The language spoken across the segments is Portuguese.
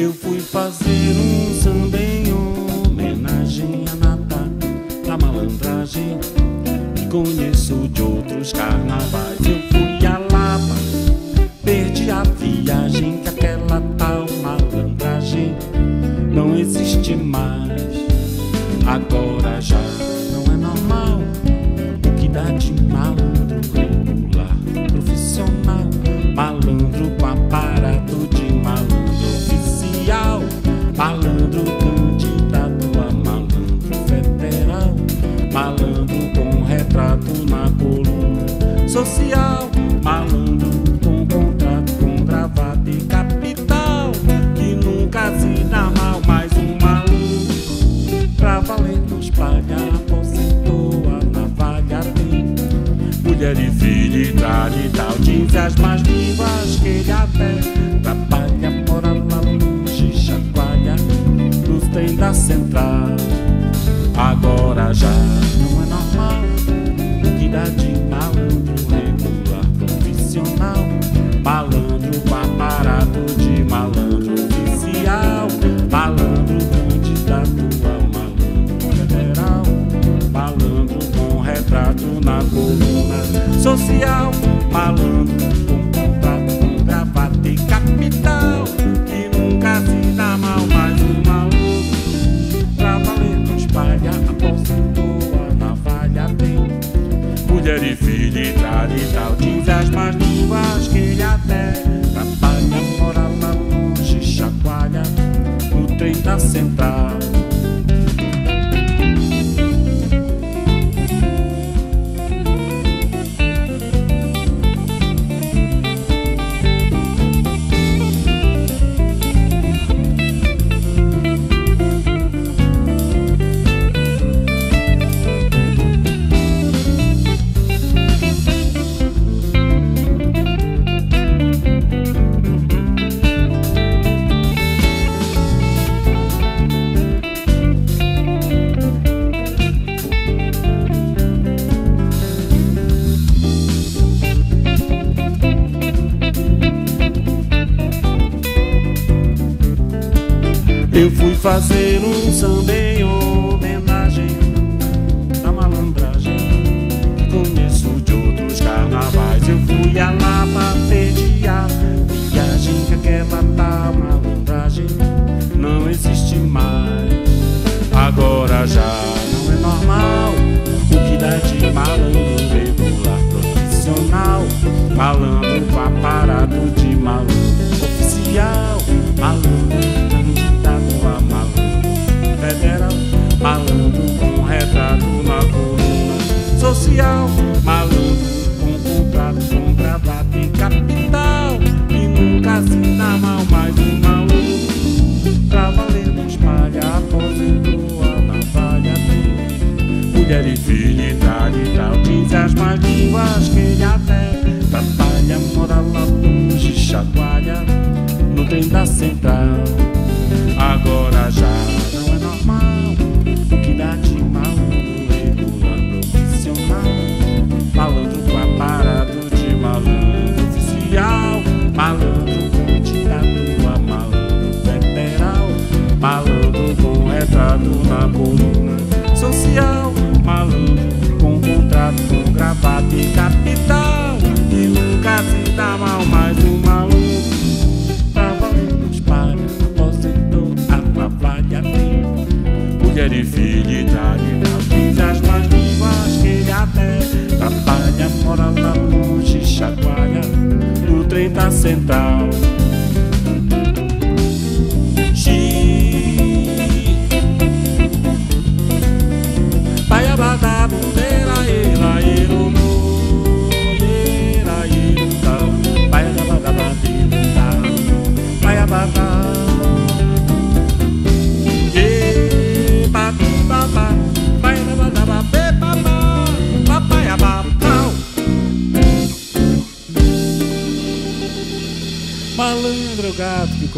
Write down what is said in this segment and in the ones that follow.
Eu fui fazer um samba em homenagem a Nata da malandragem. E conheço de outros carnavais. Eu fui fazer um samba em homenagem à malandragem que conheço de outros carnavais. Eu fui a Lapa pediar viagem que aquela tal malandragem não existe mais. Agora já não é normal o que dá de malandro regular profissional, malandro com aparato social, malandro com contrato com gravata e capital, e nunca se dá mal mais um malandro pra valer nos paga, aposentou a navalha mulher e filho e tal e tal, diz as más línguas que ele até trabalha, mora lá longe, chacoalha no trem da central. Agora já não é normal o que dá de malandro retrato na coluna social, malandro com contrato com gravata e capital, e nunca se dá mal mais malandro pra valer nos paga, aposentou a tem mulher e filho e tal e tal, diz as más línguas que ele até. Trabalha, mora lá longe, chacoalha no trem da central.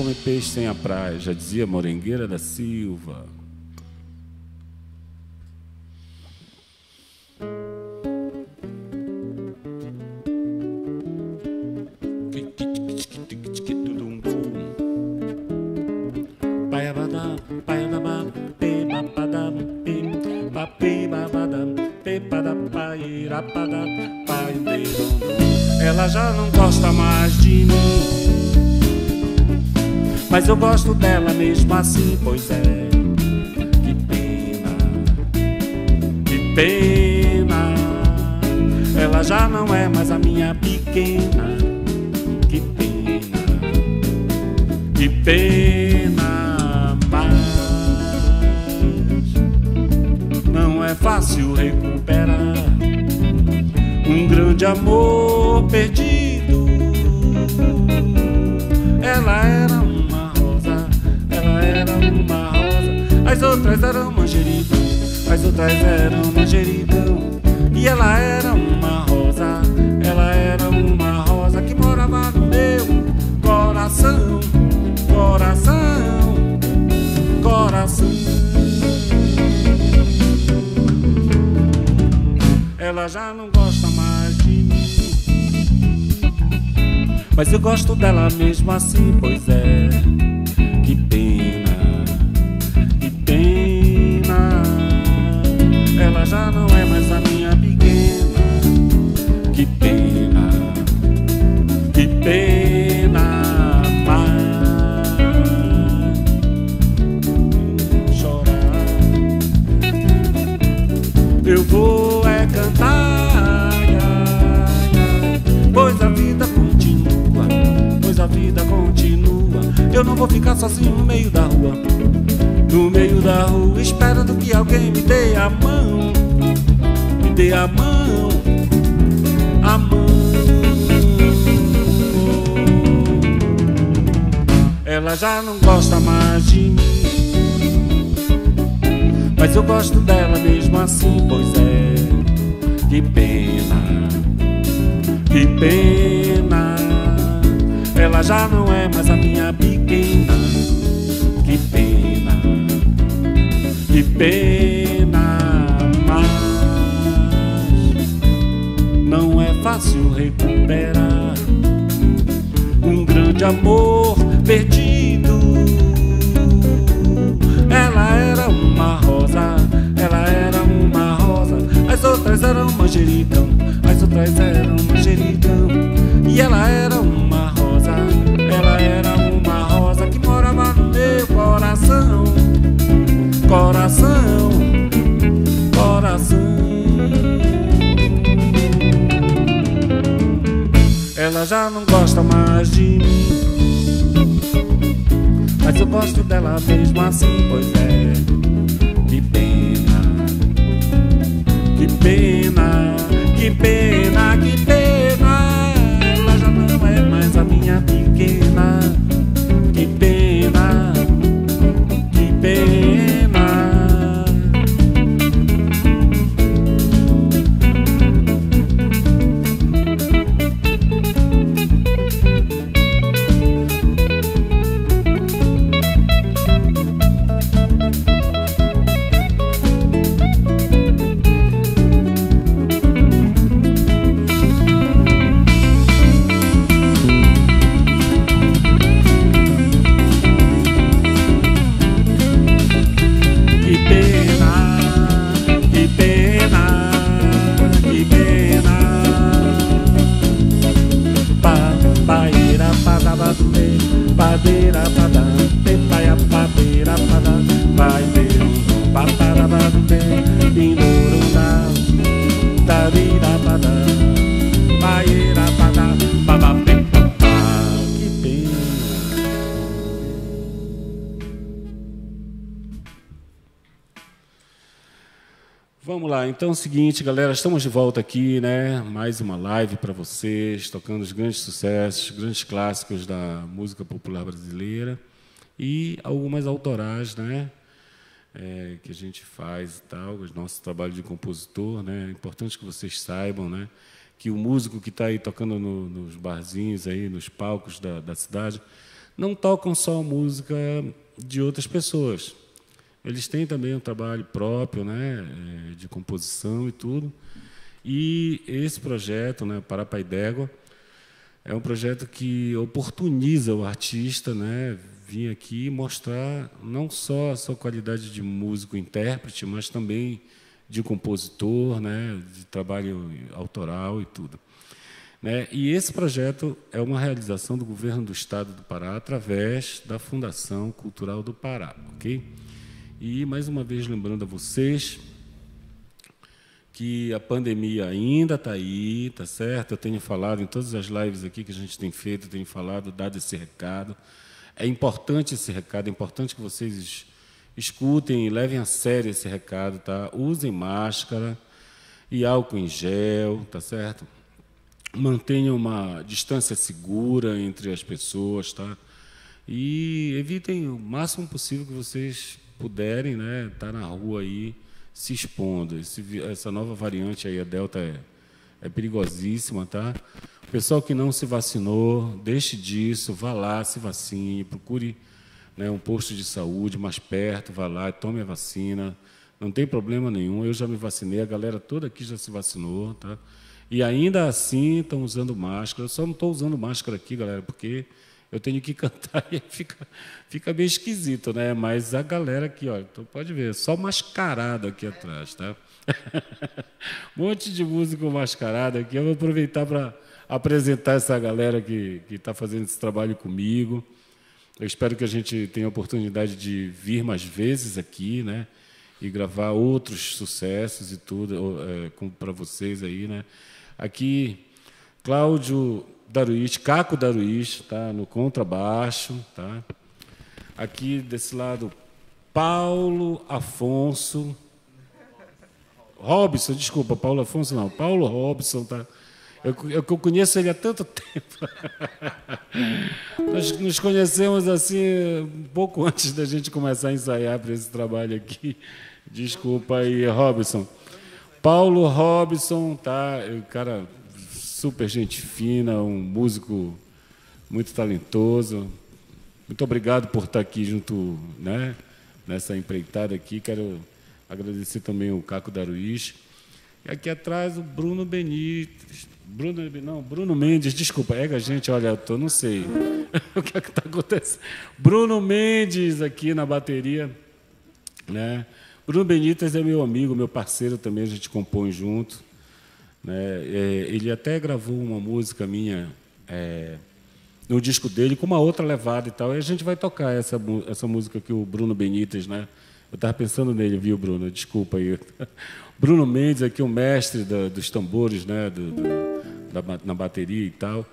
come é peixe sem a praia, já dizia Morengueira da Silva. Ela já não gosta mais de mim. Mas eu gosto dela mesmo assim, pois é. Que pena, que pena. Ela já não é mais a minha pequena. Que pena, que pena. Mas não é fácil recuperar um grande amor perdido. Ela era uma rosa. As outras eram manjericão, as outras eram manjericão. E ela era uma rosa, ela era uma rosa que morava no meu coração, coração, coração. Ela já não gosta mais de mim. Mas eu gosto dela mesmo assim, pois é. Não é mais a minha gosto dela mesmo assim, pois é. Que pena, que pena. Ela já não é mais a minha pequena. Que pena, que pena. Mas não é fácil recuperar um grande amor perdido. Manjericão, as outras eram manjericão. E ela era uma rosa, ela era uma rosa que morava no meu coração, coração, coração. Ela já não gosta mais de mim. Mas eu gosto dela mesmo assim, pois é. Que pena, que pena, que pena, que pena. Ela já não é mais a minha pequena. Então é o seguinte, galera, estamos de volta aqui, né? Mais uma live para vocês, tocando os grandes sucessos, grandes clássicos da música popular brasileira e algumas autorais, né? É, que a gente faz e tal, o nosso trabalho de compositor, né? É importante que vocês saibam, né? Que o músico que está aí tocando no- nos barzinhos aí, nos palcos da, da cidade, não tocam só música de outras pessoas. Eles têm também um trabalho próprio, né, eh, de composição e tudo. E esse projeto, né, Parapai d'Égua, é um projeto que oportuniza o artista, né, vir aqui mostrar não só a sua qualidade de músico intérprete, mas também de compositor, né, de trabalho autoral e tudo. Né? E esse projeto é uma realização do governo do Estado do Pará através da Fundação Cultural do Pará, ok? E mais uma vez lembrando a vocês que a pandemia ainda está aí, tá certo? Eu tenho falado em todas as lives aqui que a gente tem feito, tenho falado, dado esse recado. É importante esse recado, é importante que vocês escutem e levem a sério esse recado, tá? Usem máscara e álcool em gel, tá certo? Mantenham uma distância segura entre as pessoas, tá? E evitem o máximo possível que vocês puderem, né? Tá na rua aí se expondo. Esse, essa nova variante aí, a Delta, é, é perigosíssima, tá? Pessoal que não se vacinou, deixe disso, vá lá, se vacine, procure né, um posto de saúde mais perto, vá lá, tome a vacina. Não tem problema nenhum, eu já me vacinei, a galera toda aqui já se vacinou, tá? E ainda assim estão usando máscara. Eu só não estou usando máscara aqui, galera, porque eu tenho que cantar e fica, fica meio esquisito, né? Mas a galera aqui, ó, tu pode ver, só mascarado aqui atrás, tá? um monte de músico mascarado aqui. Eu vou aproveitar para apresentar essa galera que está fazendo esse trabalho comigo. Eu espero que a gente tenha a oportunidade de vir mais vezes aqui, né? E gravar outros sucessos e tudo é, para vocês aí, né? Aqui, Cláudio Daruís, Caco Daruís, tá? No contrabaixo, tá? Aqui desse lado, Paulo Afonso. Robson, desculpa, Paulo Afonso não, Paulo Robson, tá? Eu, eu, eu conheço ele há tanto tempo. Nós nos conhecemos assim um pouco antes da gente começar a ensaiar para esse trabalho aqui. Desculpa aí, Robson. Paulo Robson, tá? O cara super gente fina, um músico muito talentoso. Muito obrigado por estar aqui junto, né? Nessa empreitada aqui. Quero agradecer também o Caco Daruís. E aqui atrás o Bruno Benítez. Bruno, não, Bruno Mendes, desculpa, é a gente, olha, eu tô, não sei o que é está acontecendo. Bruno Mendes aqui na bateria, né? Bruno Benítez é meu amigo, meu parceiro também, a gente compõe junto. Né? É, ele até gravou uma música minha é, no disco dele com uma outra levada e tal. E a gente vai tocar essa, essa música que o Bruno Benítez, né? Eu estava pensando nele, viu, Bruno? Desculpa aí. Bruno Mendes, aqui o mestre da, dos tambores, né? Do, do, da, na bateria e tal.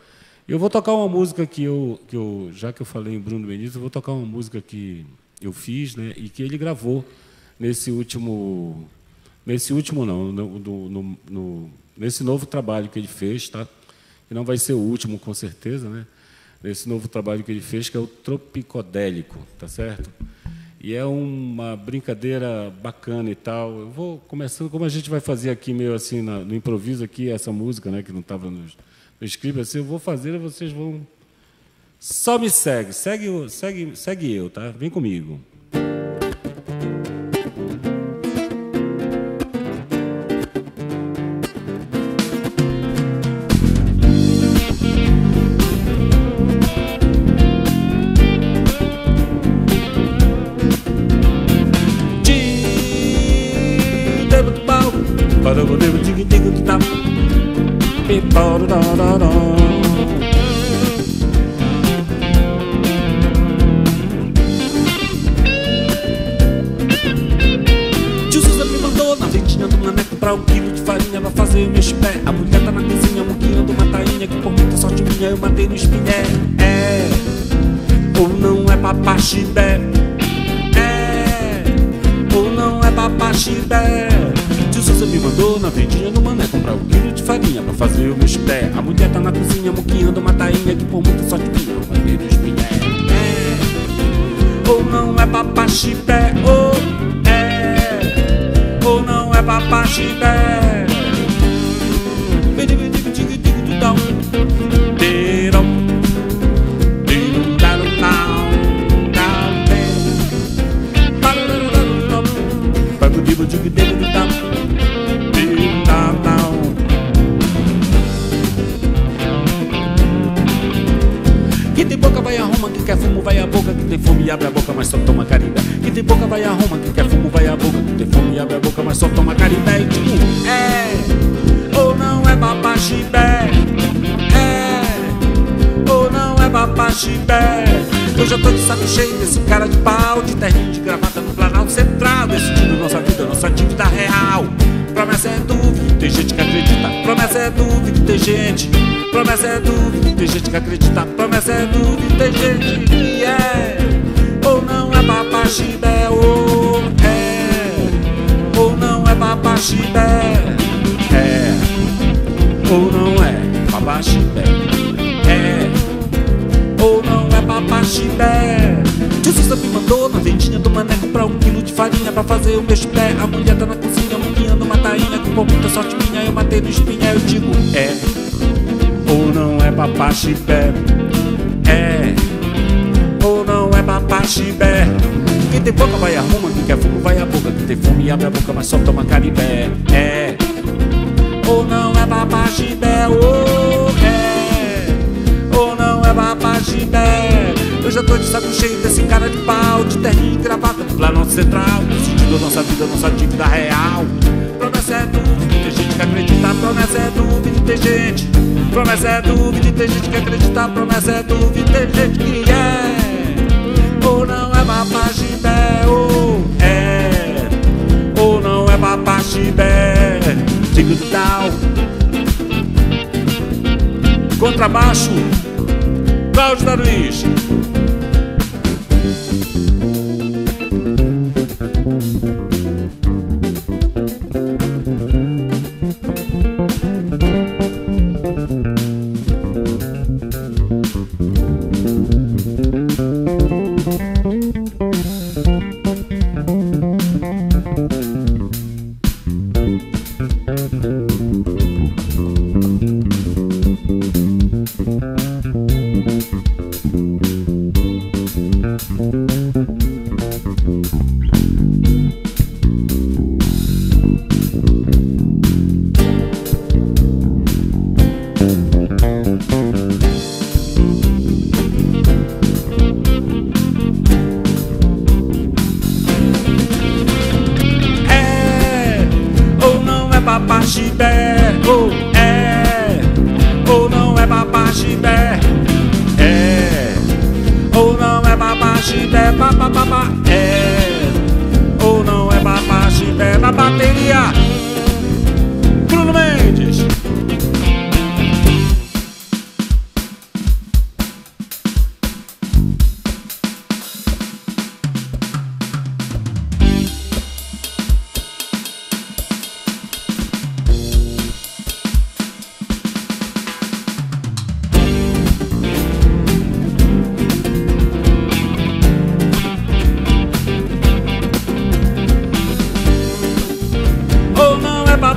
Eu vou tocar uma música que eu, que eu, já que eu falei em Bruno Benítez, eu vou tocar uma música que eu fiz, né? E que ele gravou nesse último, nesse último não, no, no, no, nesse novo trabalho que ele fez, tá? Que não vai ser o último, com certeza, né? Nesse novo trabalho que ele fez, que é o Tropicodélico, tá certo? E é uma brincadeira bacana e tal. Eu vou começando, como a gente vai fazer aqui, meio assim, no improviso aqui, essa música, né, que não estava no, no script, assim, eu vou fazer e vocês vão. Só me segue, segue, segue, segue eu, tá? Vem comigo. Um quilo de farinha pra fazer o meus pés. A mulher tá na cozinha moquinando uma tainha que por muita sorte minha eu matei no espinhé. É, ou não é papaxibé? Ou é, ou não é papaxibé? Bidi, bidi, bidi, vai a boca, quem tem fome abre a boca, mas só toma carimba. Quem tem boca vai a Roma, quem quer fumo vai a boca, quem tem fome abre a boca, mas só toma caribé. É ou não é babaxibé? É ou não é babaxibé? Eu já tô de saco cheio desse cara de pau, de terrinho de gravata no Planalto Central, decidindo nossa vida, nossa dívida real. Promessa é dúvida, tem gente que acredita. Promessa é dúvida, tem gente. Promessa é dúvida, tem gente que acredita. Promessa é dúvida, tem gente que é. Ou não é papaxibé, ou é. Ou não é papaxibé, é. Ou não é papaxibé, é. Ou não é papaxibé. Jesus me mandou na vendinha do maneco pra um quilo de farinha pra fazer o meu chipé. A mulher tá na cozinha munguiando uma tainha por muita sorte minha eu matei no espinha. Eu digo é é papaxibé? É ou não é papaxibé? Quem tem boca vai arruma, quem quer fumo vai a boca. Quem tem fome abre a boca, mas só toma caribé. É ou não é papaxibé? Ou é ou não é papaxibé? Eu já tô de saco cheio desse cara de pau, de terninho e gravata do Planalto Central. Decidindo nossa vida, nossa dívida real. Promessa é dúvida, tem gente que acredita. Promessa é dúvida, tem gente. Promessa é dúvida, tem gente que acredita. Promessa é dúvida, tem gente que é. Ou não é papagibé, ou é. Ou não é papagibé. Digo tal. Contrabaixo. Cláudio da Luiz.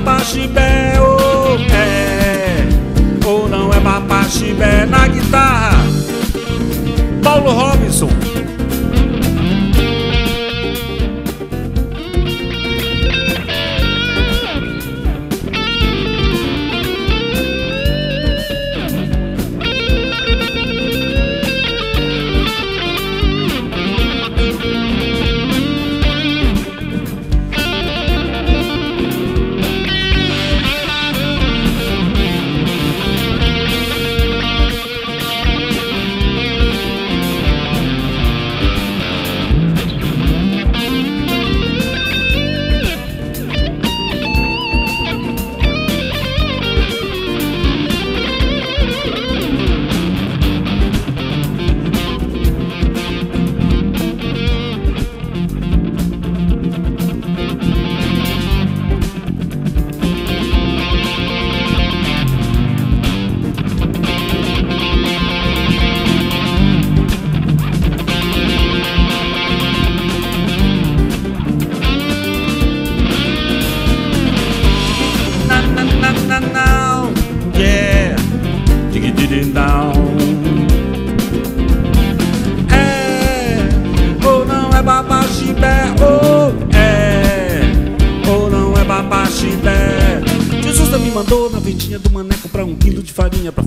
Não é papaxibé, ou é, ou não é papaxibé na guitarra. Paulo Robinson.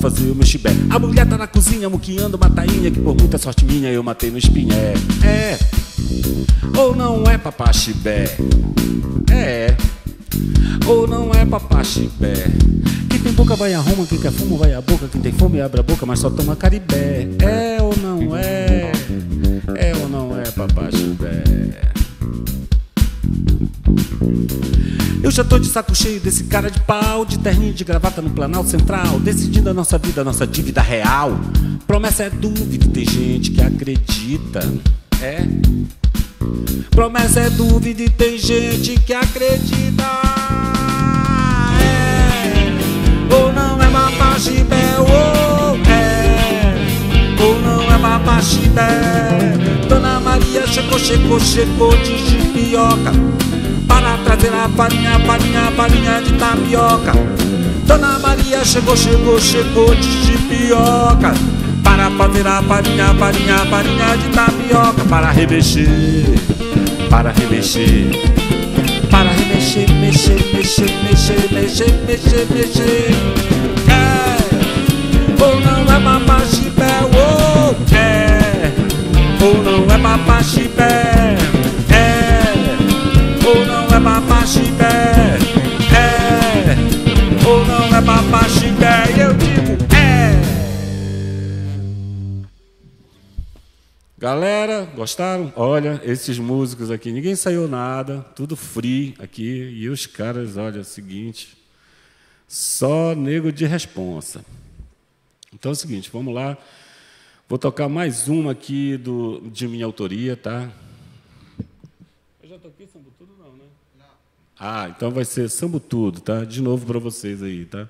Fazer o meu chibé A mulher tá na cozinha muquiando uma tainha que por muita sorte minha eu matei no espinhé É ou não é papaxibé? É papachibé. Quem tem boca vai a Roma, quem quer fumo vai a boca, quem tem fome abre a boca, mas só toma caribé. É ou não é? É ou não é, papachibé? Eu já tô de saco cheio desse cara de pau, de terninho de gravata no Planalto Central, decidindo a nossa vida, a nossa dívida real. Promessa é dúvida, tem gente que acredita. É. Promessa é dúvida e tem gente que acredita. É. Ou não é mapaxibé, ou é. Ou não é mapaxibé. Dona Maria chegou, chegou, chegou de chipioca para trazer a farinha, farinha, farinha de tapioca. Dona Maria chegou, chegou, chegou de chipioca. Para fazer a farinha, farinha, farinha de tapioca. Para remexer, para remexer, para remexer, mexer, mexer, mexer, mexer, mexer, mexer. É, ou não é mamachibé, ou é, ou não é mamachibé, não é mamachibé, eu digo Galera, gostaram? Olha, esses músicos aqui, ninguém saiu nada, tudo free aqui. E os caras, olha, é o seguinte, só nego de responsa. Então é o seguinte, vamos lá. Vou tocar mais uma aqui do, de minha autoria, tá? Eu já toquei Sambo Tudo, não, né? Não. Ah, então vai ser Sambo Tudo, tá? De novo para vocês aí, tá?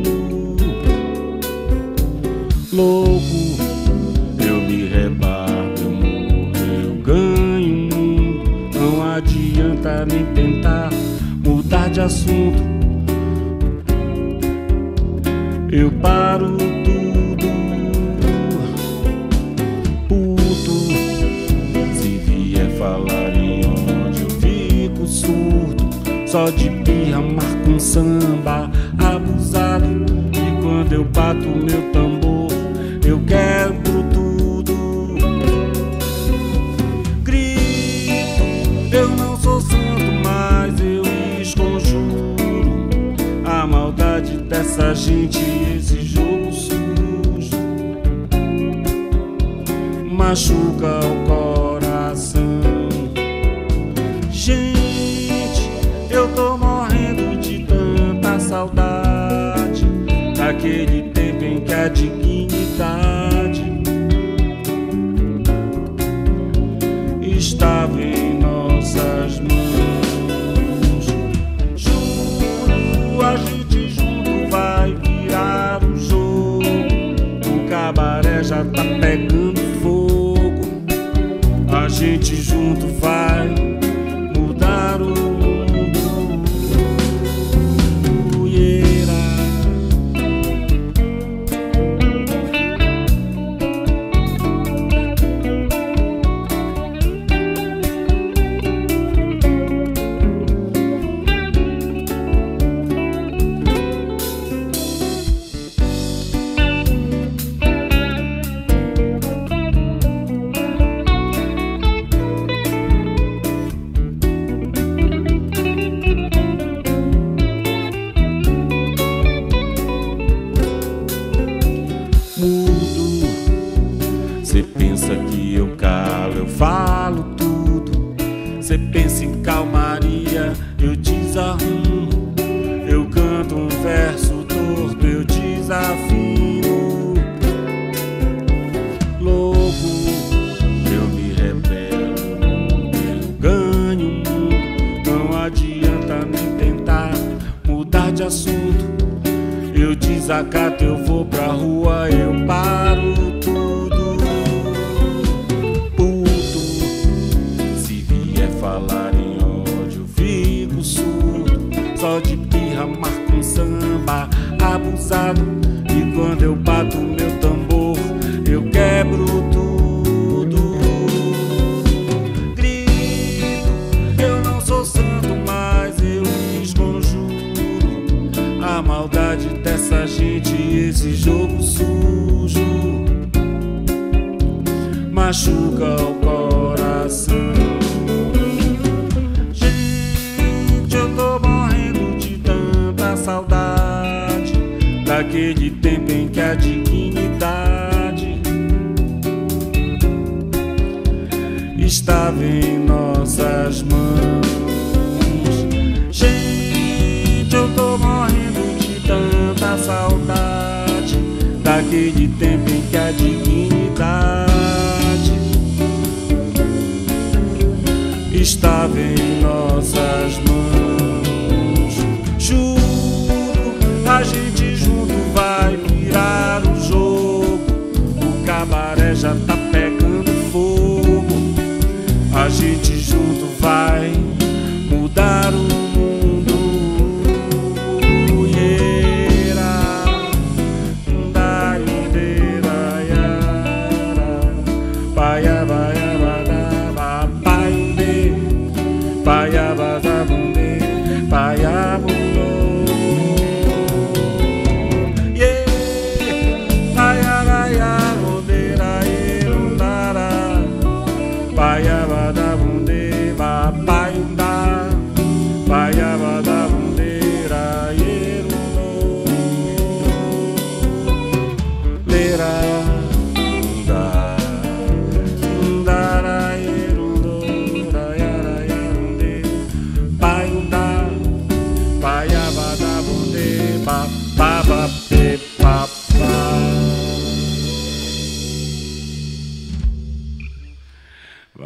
louco. Eu me rebato, eu morro, eu ganho o mundo. Não adianta nem tentar mudar de assunto. Eu paro tudo. Puto, se vier falar em onde eu fico surdo. Só de pirra, marco um samba gente esse jogo sujo machuca o coração. Gente, eu tô morrendo de tanta saudade daquele tá pegando fogo. A gente junto vai. pensa em calmaria, eu desarrumo. Eu canto um verso torto, eu desafio. Louco, eu me rebelo, eu ganho o mundo. Não adianta nem tentar mudar de assunto. Eu desacato, eu vou pra rua, eu paro Eu bato meu tambor, eu quebro tudo. Grito, eu não sou santo, mas eu esconjuro a maldade dessa gente, esse jogo sujo machuca o nossas mãos. Gente, eu tô morrendo de tanta saudade daquele tempo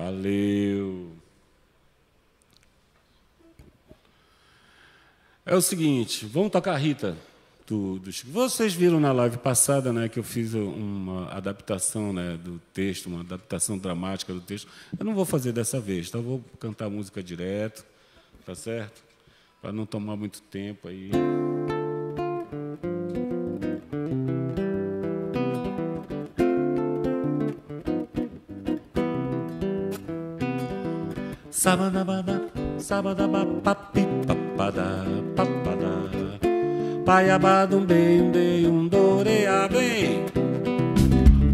Valeu. É o seguinte, vamos tocar Rita do, do Chico. Vocês viram na live passada, né, que eu fiz uma adaptação, né, do texto, uma adaptação dramática do texto. Eu não vou fazer dessa vez, tá? Eu vou cantar a música direto, tá certo? Para não tomar muito tempo aí. Sabadabada, sabadabapapi, papada, papada. Paiabadum bem, dei um doreia bem.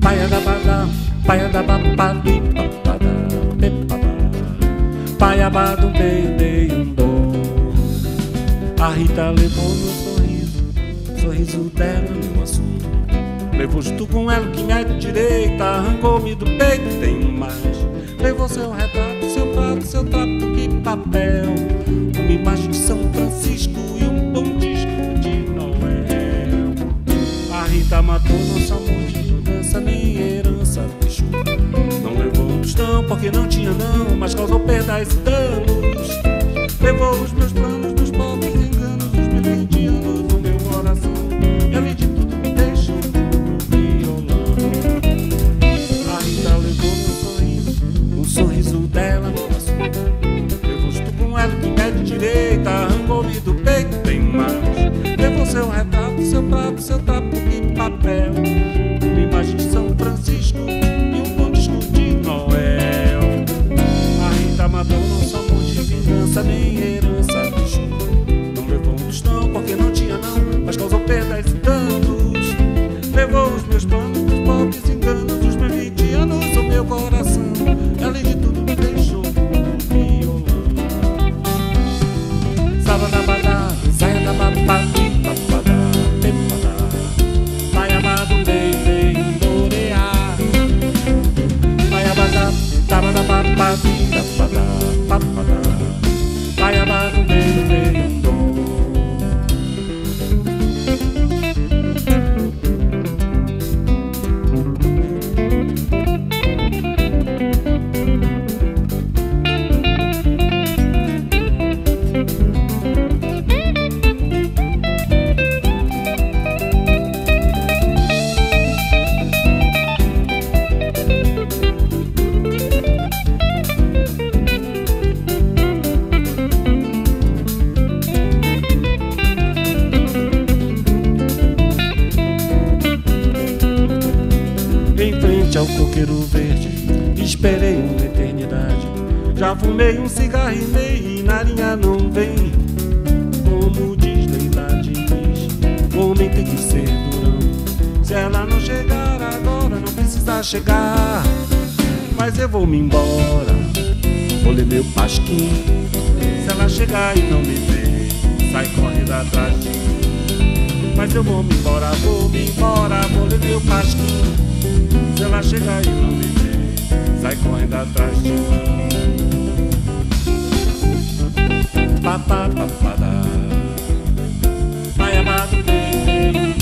Paiadabada, paiadabapapi, papada, pepada. Paiabadum bem, dei um do. A Rita levou meu sorriso, sorriso dela, meu assunto. Levou junto com ela que minha direita arrancou-me do peito, tem mais. Levou seu retrato, seu prato, seu trapo, que papel. Uma imagem de São Francisco e um bom disco de Noel. A Rita matou nosso amor de vingança, nem herança deixou. Não levou um tostão porque não tinha não, mas causou perdas e danos. Levou os meus planos Mas eu vou me embora, vou ler meu pasquim. Se ela chegar e não me ver, sai correndo atrás de mim. Mas eu vou me embora, vou me embora, vou ler meu pasquim. Se ela chegar e não me ver, sai correndo atrás de mim. Papá, papá, Vai amado bem,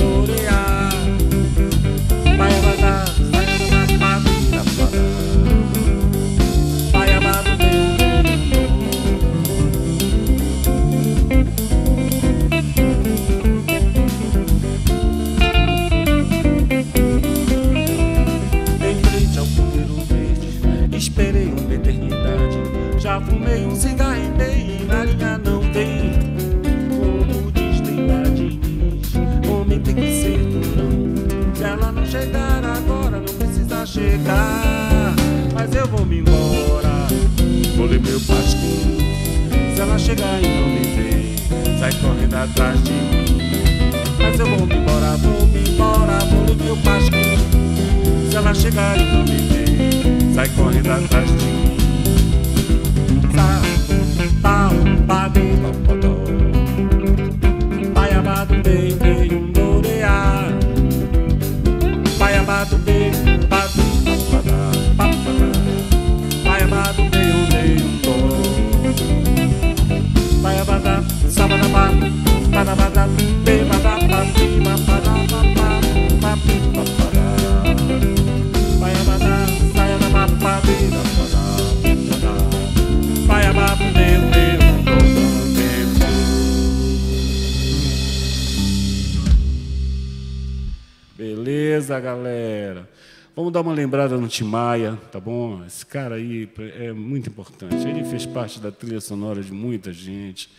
dar uma lembrada no Timaya, tá bom? Esse cara aí é muito importante. Ele fez parte da trilha sonora de muita gente,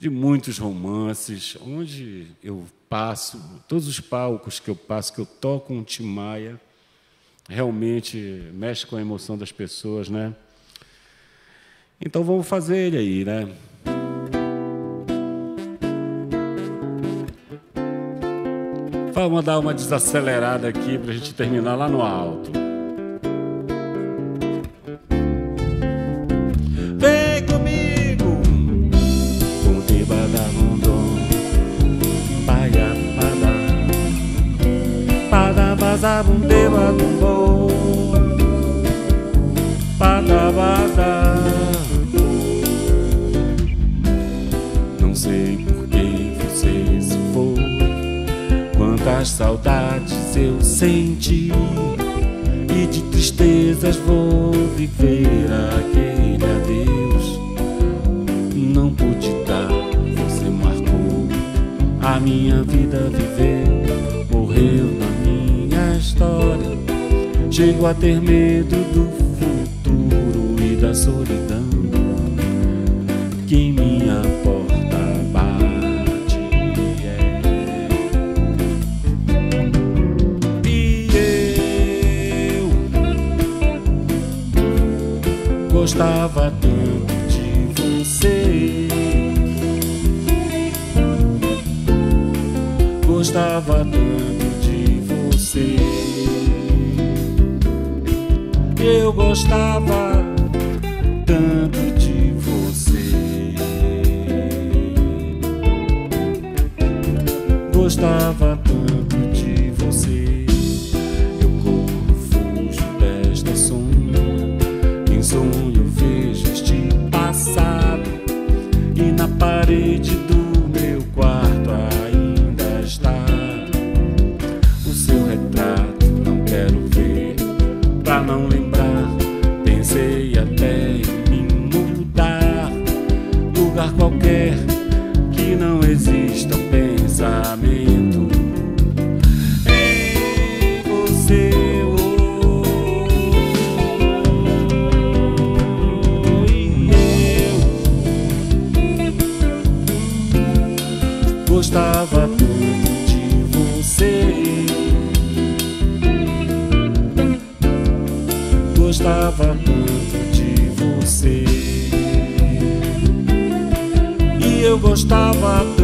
de muitos romances. Onde eu passo, todos os palcos que eu passo, que eu toco um Timaya, realmente mexe com a emoção das pessoas, né? Então vamos fazer ele aí, né? Vamos dar uma desacelerada aqui para a gente terminar lá no alto. A ter medo do futuro e da solidão Que minha porta bate é. E eu gostava tanto de você. Gostava tanto Eu gostava tanto de você. Gostava gostava tanto de você. Gostava tanto de você. E eu gostava tanto.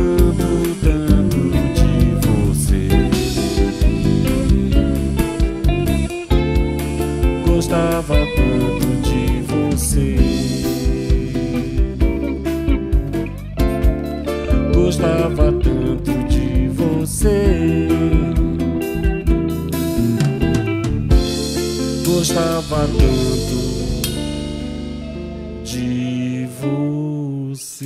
Gostava tanto de você.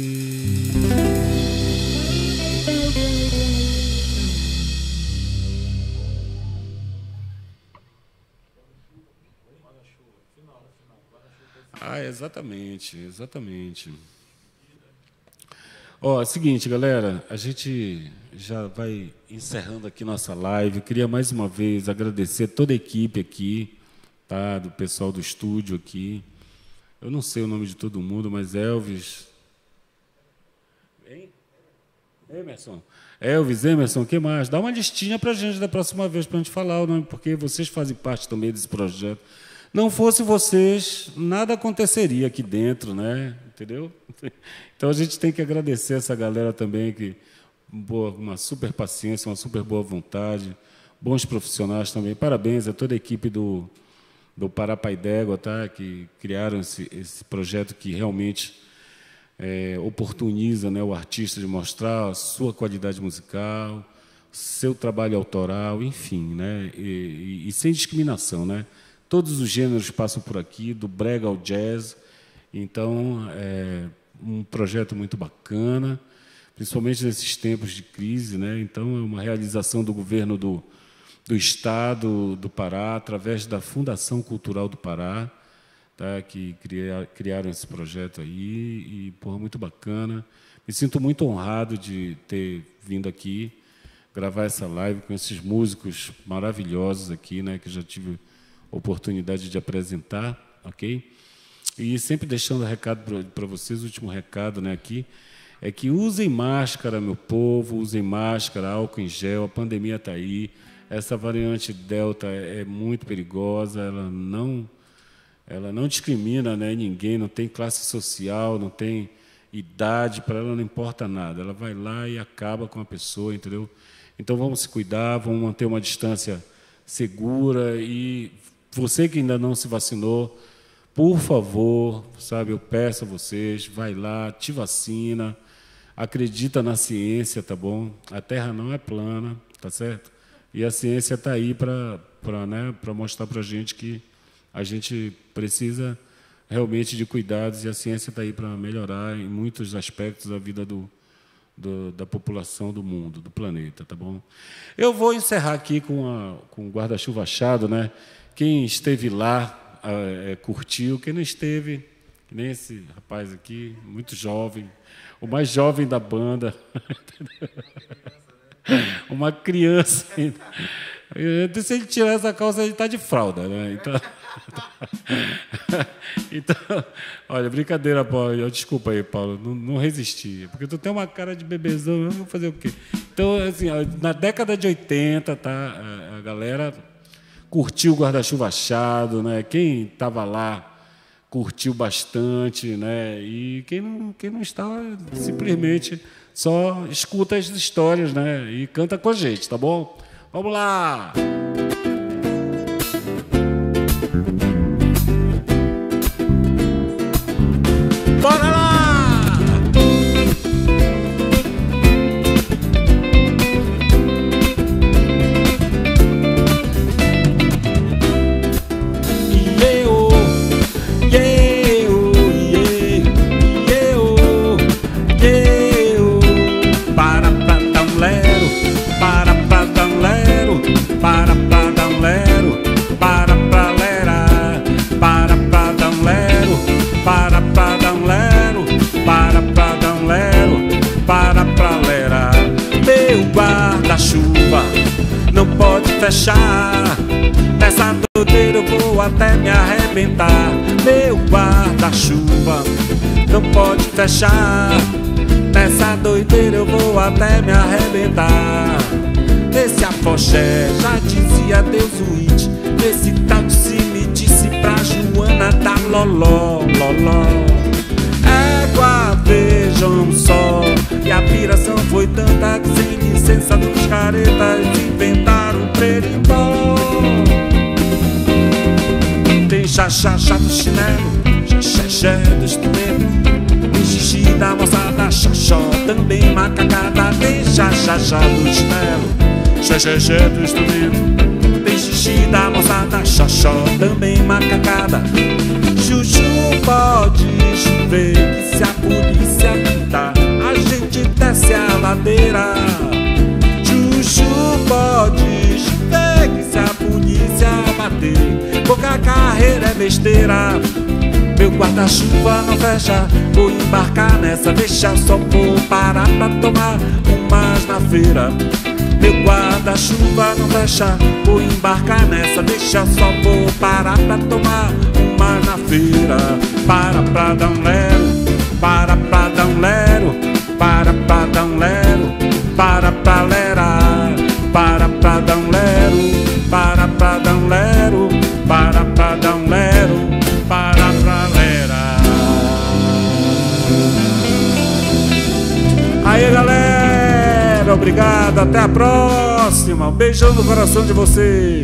Ah, exatamente, exatamente. Ó, é seguinte, galera, a gente já vai encerrando aqui nossa live. Queria mais uma vez agradecer toda a equipe aqui do pessoal do estúdio aqui. Eu não sei o nome de todo mundo, mas Elvis. Hein? Emerson. Elvis, Emerson, o que mais? Dá uma listinha para a gente da próxima vez para a gente falar o nome, porque vocês fazem parte também desse projeto. Não fosse vocês, nada aconteceria aqui dentro, né? Entendeu? Então a gente tem que agradecer essa galera também que boa, uma super paciência, uma super boa vontade, bons profissionais também. Parabéns a toda a equipe do do Parapaidégua, tá? que criaram esse, esse projeto que realmente é, oportuniza né, o artista de mostrar a sua qualidade musical, seu trabalho autoral, enfim, né? E, e, e, sem discriminação. Né? Todos os gêneros passam por aqui, do brega ao jazz. Então, é um projeto muito bacana, principalmente nesses tempos de crise. Né? Então, é uma realização do governo do, do Estado do Pará, através da Fundação Cultural do Pará, tá, que criaram esse projeto aí, e, porra, muito bacana. Me sinto muito honrado de ter vindo aqui gravar essa live com esses músicos maravilhosos aqui, né, que já tive oportunidade de apresentar, ok? E sempre deixando recado para vocês, o último recado né, aqui, é que usem máscara, meu povo, usem máscara, álcool em gel, a pandemia está aí, essa variante Delta é muito perigosa, ela não, ela não discrimina né, ninguém, não tem classe social, não tem idade, para ela não importa nada. Ela vai lá e acaba com a pessoa, entendeu? Então vamos se cuidar, vamos manter uma distância segura e você que ainda não se vacinou, por favor, sabe, eu peço a vocês, vai lá, te vacina, acredita na ciência, tá bom? A Terra não é plana, tá certo? E a ciência está aí para né, mostrar para a gente que a gente precisa realmente de cuidados e a ciência está aí para melhorar em muitos aspectos a vida do, do, da população do mundo, do planeta, tá bom? Eu vou encerrar aqui com, a, com o guarda-chuva achado, né? Quem esteve lá é, curtiu, quem não esteve, nem esse rapaz aqui, muito jovem, o mais jovem da banda. uma criança. Se ele tirar essa calça, ele está de fralda, né? Então, então, olha, brincadeira, Paulo. Desculpa aí, Paulo, não, não resisti. Porque tu tem uma cara de bebezão, eu vou fazer o quê? Então, assim, na década de 80, tá? A galera curtiu o guarda-chuva achado, né? Quem estava lá curtiu bastante, né? E quem não, quem não estava, simplesmente só escuta as histórias, né? E canta com a gente, tá bom? Vamos lá! Meu guarda-chuva não pode fechar. Nessa doideira eu vou até me arrebentar. Nesse afoxé já dizia Deus Ruiz. Nesse se me disse pra Joana da loló, loló. Égua, vejam só. E a piração foi tanta que sem licença dos caretas inventaram. Chinelo, xé, xé, xé do instrumento. Tem xixi da moçada, xaxó, também macacada. Tem chá do chinelo, xé, xé, xé do instrumento. Tem xixi da moçada, xaxó, também macacada. Chuchu pode chover, que se a polícia gritar, a gente desce a ladeira. Chuchu pode chover, que se a polícia bater, pouca carreira é besteira. Meu guarda-chuva não fecha, vou embarcar nessa deixa, só vou parar pra tomar umas na feira. Meu guarda-chuva não fecha, vou embarcar nessa deixa, só vou parar pra tomar umas na feira. Para pra dar um lero, para pra dar um lero, para pra dar um lero, obrigado, até a próxima. Um beijão no coração de vocês.